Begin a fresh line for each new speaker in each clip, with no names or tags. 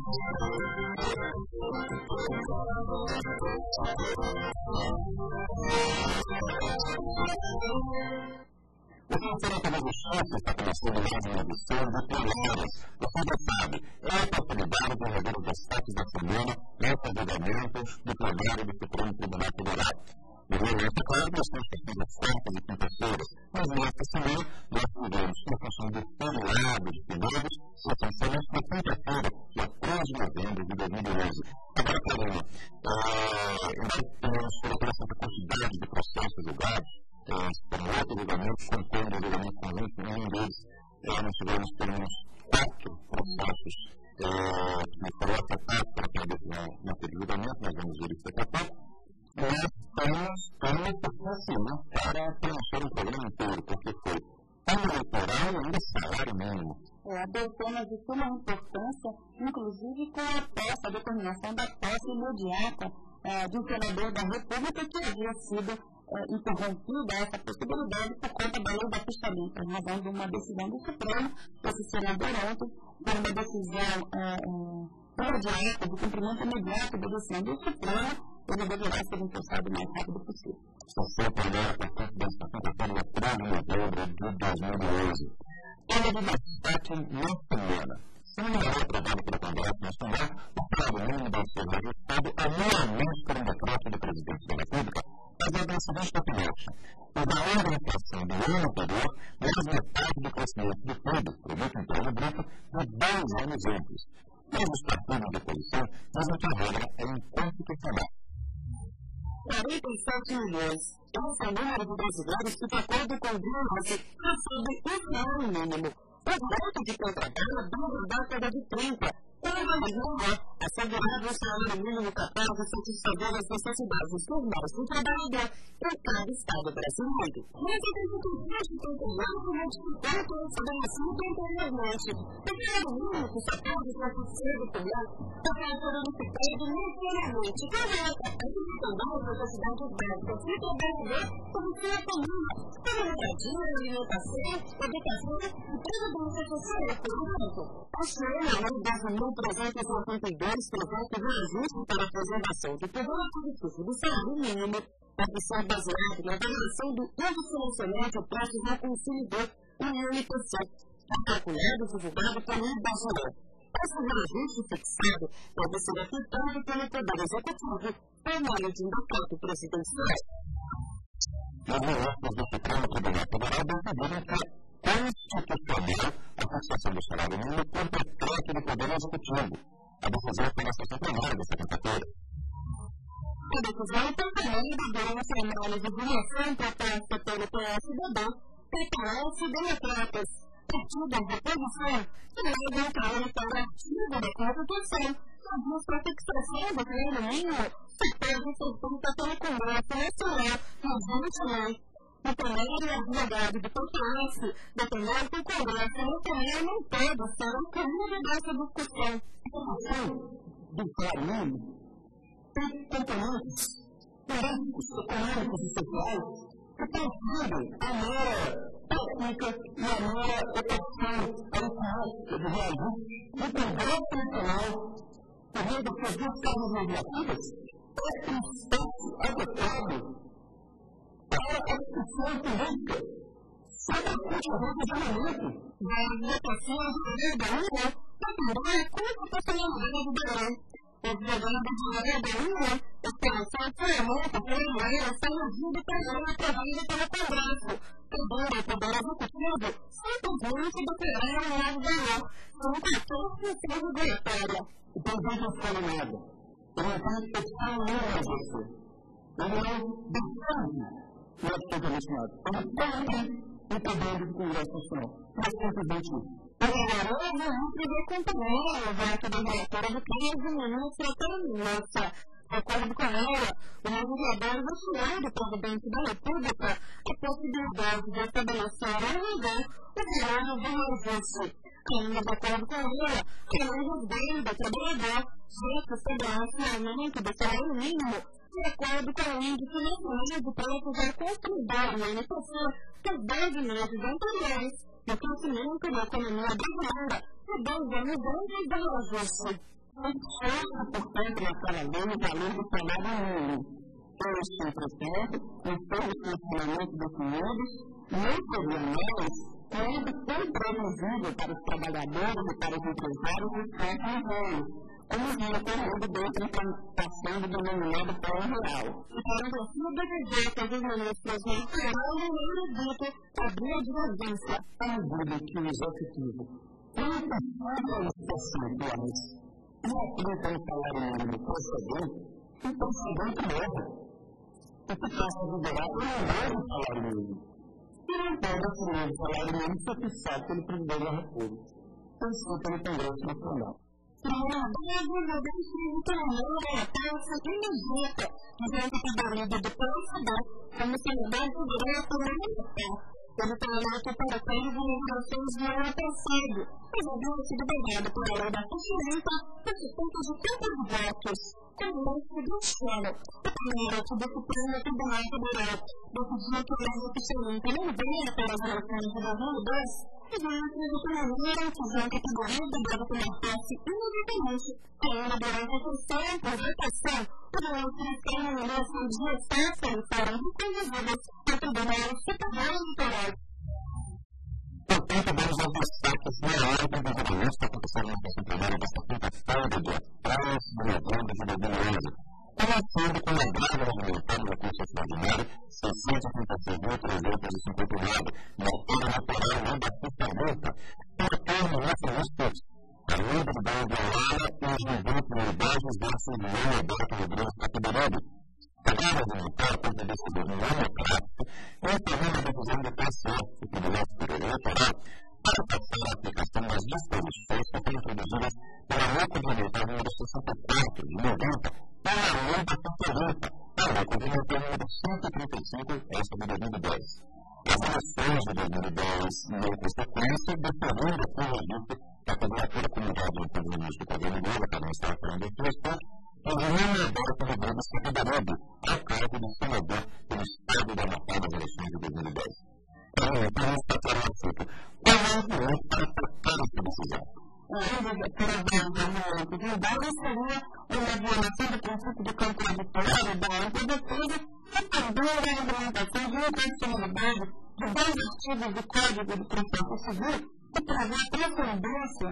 O Conselho Comando Chefe está começando mais uma edição de Plenárias. Você já sabe, é a oportunidade de os da semana julgamentos do plenário do Tribunal Federal. Julgamento, claro, nós temos questões quartas e quintas-feiras, mas nesta semana função do de finados, sessões somente na quinta-feira, dia 3 de novembro de 2011.
Suma importância, inclusive com a posse, a determinação da posse imediata é, de um senador da República que havia sido é, interrompida essa possibilidade por conta da lei da fichamento, em razão de uma decisão do Supremo, esse senador ontem, foi uma decisão é, imediata, de cumprimento imediato da decisão do Supremo, ele deverá ser impulsado o mais rápido possível.
Desta quinta-feira, 3 de novembro de 2011. Tema de destaque na semana. Se não é aprovado pelo Congresso Nacional, o salário mínimo deve ser reajustado anualmente por um decreto do Presidente da República baseado na seguinte documento. O valor da inflação do ano anterior menos metade do crescimento do PIB, produto interno bruto, de dois anos antes. Mas os partidos de oposição dizem que a regra é inconstitucional.
47 milhões. Esse é o número de brasileiros que, de acordo com o Guinness, recebe o salário mínimo. O voto de contratar dura a década de 30 Toda é o ao salário mínimo capaz de satisfazer as necessidades formais do trabalhador em cada estado brasileiro. Mas a Prefeitura de Campinas modificou a estabelecido anteriormente, o salário mínimo capaz de satisfazer o plan deverá ser unificado necessariamente é a apresentando as necessidades básicas do trabalhador como sua família, como moradia, alimentação, educação e previdência social, por exemplo. é o no 2.392, parlamentares propõem que reajuste para a apresentação do programa coletivo do salário mínimo deve ser baseado na avaliação do indiferenciamento próximo ao consumidor, o INPC, que é calculado e divulgado pelo IBGE. Esse reajuste fixado deve ser aplicado pelo Poder Executivo por meio de um decreto presidencial.
Os ministros do Supremo é Tribunal Federal decidiram que é constitucional a fixação do salário mínimo por decreto do Poder Executivo. A decisão foi na sessão plenária desta quinta-feira.
A decisão percorrida durante a análise de moção proposta pelo PSDB, PPS e Democratas, partido da reposição, que leva a trâmite ao artigo da Constituição, que que a fixação do salário mínimo só pode ser feita pelo Congresso Nacional mediante lei o primeiro advogado do PPS defendeu que o Congresso Nacional não pode ser o caminho dessa discussão.
A discussão do salário tem componentes políticos, econômicos e sociais que transcendem a mera técnica e a mera opção aritmética de reajuste do Congresso Nacional, por meio das suas duas casas legislativas, é um espaço adequado para a discussão política sobre a concorrência de momento da votação do da União também a constitucionalidade do Belém. O advogado da União esclareceu que a multa pela lei está agindo também aprovada ao Poder Executivo simplesmente declarar um novo valor, sem qualquer função regulatória. O presidente não fala nada. Nenhuma disso. Ele não defende não é absolutamente nada. Ele cumpre o poder do Congresso Nacional. Mas simplesmente isso.
O ministro vai acompanhar o voto da relatora do caso, o ministro nossa. De acordo com ela, o legislador investirá do presidente da República a possibilidade de estabelecer em vigor o diário do reajuste. Ainda de acordo com ela, a lei resguarda o trabalhador, já que o aumento do salário mínimo de acordo com o índice nacional de preços ao consumidor na inflação por 12 meses anteriores o crescimento da economia brasileira e dos anos antes do reajuste. fixando, portanto, naquela lei o valor do salário mínimo. Eles, entretanto, em seus funcionamentos definidos, não seriam mais quando imprevisível para os trabalhadores e para os empresários os próximos anos, como vinha ocorrendo desde a implantação do denominado plano real. E quando assim obedecer os ministros reiteraram o erudito abrir a divergência.
Medida que o executivo antecipa os percentuais e aplica um salário mínimo precedente, o precedente morre o que possa vigorar é um novo. E não pode assumir o salário mínimo fixado pelo presidente da República, ou sim pelo Congresso Nacional.
Trabalhadores tributários a taxa imediata diante da barriga do pensador como cidadão direto na pelo parlamento para cargos e regulações no ano passado, mas havia sido barrado pela lei da confiança por disputa de tantos votos conosco do céu. Primeiro, do Supremo Tribunal Federal decidiu que a lei oficialmente não veio para as eleições de 2002 e dentro do planejamento de categorias do dado tomar posse imediatamente, ainda durante a sessão por votação, durante a cerimoniação de licença e foram reconduzidas ao Tribunal Superior.
Portanto, vamos aos destaques na ordem dos eventos que aconteceram na sessão primeira desta quinta-feira, dia 3 de novembro de 2011 começando com a greve movimentar no recurso extraordinário 636.359, na feira natural não Batista terminar com os pontos. A liberdade da Lara e os 90 unidades versus Lula Alberto Rodrigues Capibaribe. A greve alimentar contra a decisão democrática e implementa a decisão do TSE, o Tribunal Superior Eleitoral, para passar a aplicação das disposições Eugênio Alberto Rodrigues Capibaribe, ao cargo de senador pelo Estado da Amapá nas eleições de 2010. Então, vamos tratar o assunto. Qual é o argumento para tratar essa decisão? o global seria uma violação do princípio contraditório da ampla defesa e também a regulamentação de inconstitucionalidade de dois artigos do Código de Processo Civil que prevê a transcendência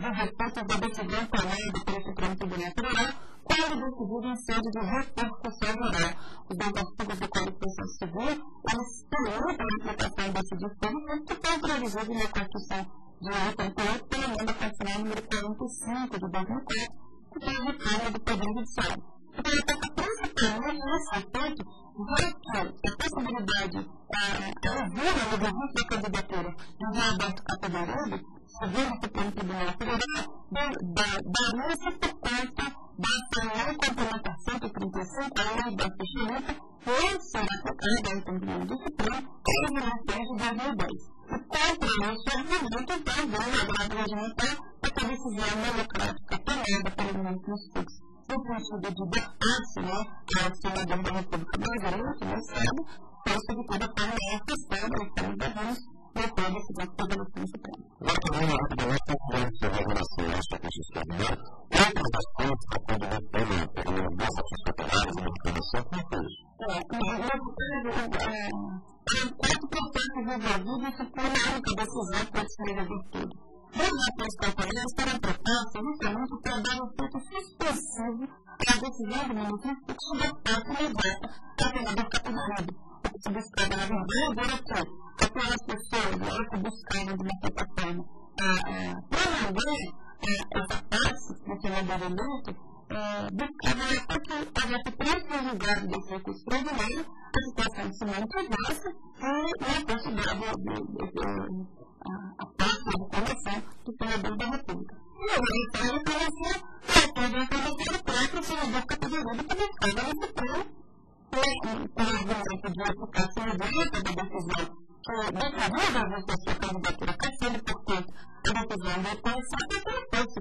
dos respostas da decisão tomada pelo Supremo Tribunal Federal quando decidido em sede de repercussão geral. Os dois artigos do Código de Processo Civil, eles permitem a aplicação desse dispositivo que está previsto na Constituição de 88 pela emenda constitucional número 45 de 2004, que tem a reforma do Poder Judiciário. Então, toca principalmente nesse aspecto, já que a possibilidade, a ouvida no registro da candidatura de João Alberto Capibaribe, segundo o Supremo Tribunal Federal, daria sequência dessa não complementação de 35 a lei da Fechamento, que será aplicada ao entendimento do Supremo, as eleições de 2010 contra esse argumento também agrada regimentar essa decisão democrática tomada pelo ministro Fux no sentido de dar-se né, ao cidadão da República Brasileira, que não sabe, posto de toda forma é afastada os seus deveres no qual decisão estabelecida no Supremo. Agora, também, rapidamente, conforme a regulação da Justiça Extraordinária, outras
essa posse do senador eleito, buscava três julgados desse recurso brasileiro a situação se mantivesse e não fosse dado a parte da informação do senador da República. E aí, então, ele a ter a informação do próprio senador categorido que buscava no Supremo com o argumento de eficácia imediata da decisão que determina a sua candidatura, caçando, portanto, a decisão da oposição para que não fosse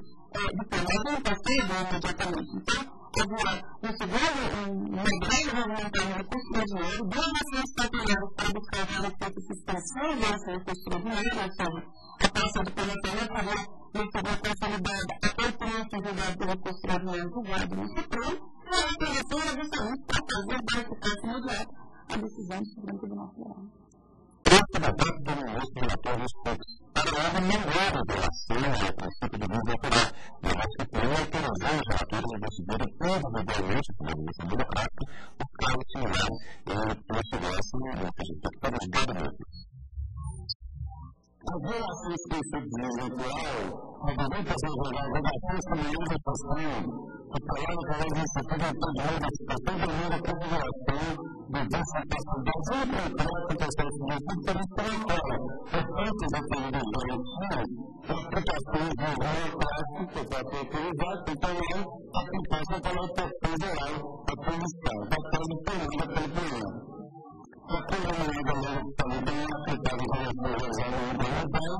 depois não possível imediatamente. Então, havia um segundo, uma grande movimentação de custo de dinheiro, duas ações campanhadas para buscar várias fontes suspensivas desse recurso de dinheiro, ou seja, a taxa de planejamento havia recebeu consolidada até o trânsito julgado pelo recurso brasileiro julgado no Supremo, e a operação era justamente para fazer da eficácia imediata a decisão do Supremo Tribunal Federal.
Esse debate do ministro relatório Fux para algo melhor em relação ao princípio do livre natural, acho que tem autorizou os relatores a decidirem individualmente, pela evolução democrática, os casos similares em que estivesse no que diz respeito os gabinetes.
As relações com esse desnatural, obviamente, as relações com a manifestação, que falaram para nós isso tudo, todo mundo, todo mundo, a configuração de discapacidade, e o concreto que está sendo que agora, portanto, da saúde garantia, as aplicações de ramo prático para ser utilizado, então, é a aplicação pela autoridade geral, a condição, da forma determinada pelo plano. A comunidade da saúde é aplicada em relação ao exame ambiental,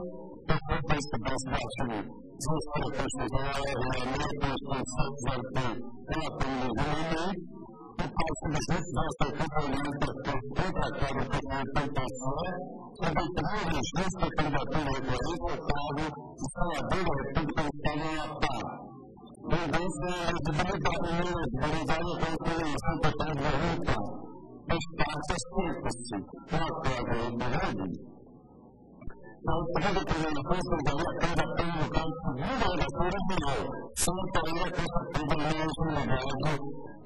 portanto, esse processo de estratégias de regulamento, os conceitos da pela comunidade, o qual subsiste dessa componente contratada por uma plantação, sobre três justa candidatura recorrente ao cargo de senador da República do Estado em Apá. Tendência à visibilidade menos valorizada pela comunicação total do Rio espaços curtos, uma quadra do Rio. Então, segundo a primeira coisa, eu daria cada pena no campo segunda da original, sem cair a constativa mesmo negado de que existe pela lei, pela questão do princípio,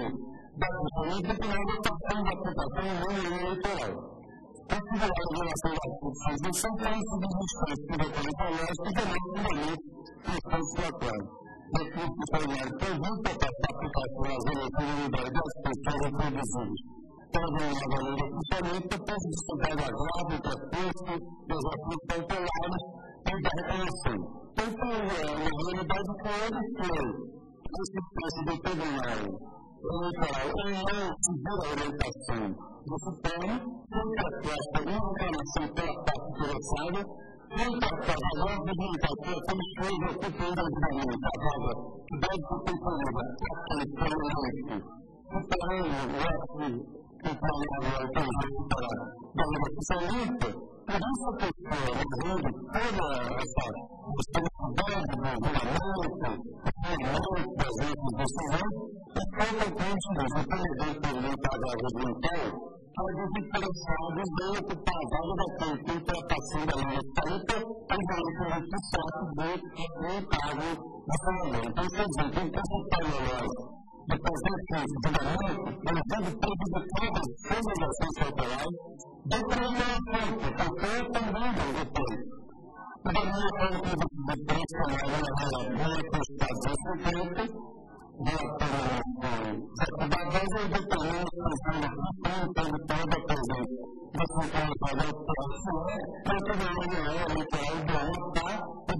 da lei, da
justamente pela votação da em lei eleitoral. Considerar a relação das funções são tão subsistentes que depois da lógica e demais fundamentos questões situatórias. Recursos extraordinários previstos para a das pessoas. Podem ir à lei do funcionamento, depois de sustentar o agravo, o pretexto, os aflitos cautelares, tem que reconhecer. Então, na esse do tribunal legal, um monte de orientação. Você tem tanta festa, nunca nasceu pela parte interessada, tanta festa, não reivindicativa, como fez aqui pelo ajudamento, a vaga, que deve ser companhida, aqui, pelo município. Superando o que planejava o conjunto para da beneficiamento, por isso a pessoa, usando toda essa disponibilidade do regulamento, regulamento das instituições, e consequentemente, o presidente do Estado regulamentar, alguns interessados bem ocupados daquele que interpretação da lei escrita, evidentemente o certo de resultado do cidadão. Então, quer dizer, quem consultar melhor depois desse julgamento, ele deve prejudicar as obrigações autorais da criminalização, porque também depois. O domínio público de três canais na com os estados insuficientes, de atividades independentes, pensando em toda a presença da centralidade operacional, para que não é literal do ONU e dependência da publicação de presente acordo e a possibilidade exatamente de ter o presidente do recurso terminal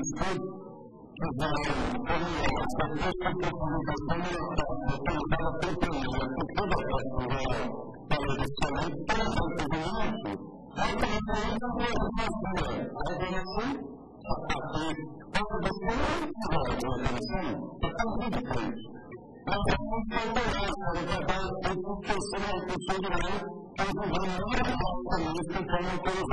eu vou controlar, não é que eu vou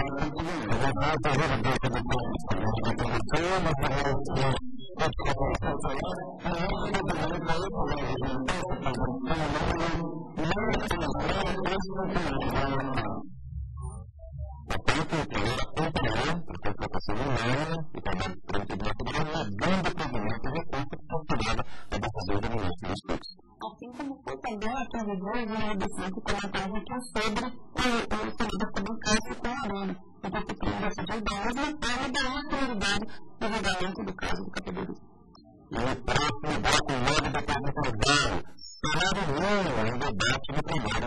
para outro
a de
uma decisão que comentava aqui sobre o servidor também Cássio com a Arana. Então, se tem decisão da mesma forma, dá uma prioridade no julgamento do caso do categoria.
E o próximo bloco 9 da pergunta salário mínimo em debate no plenário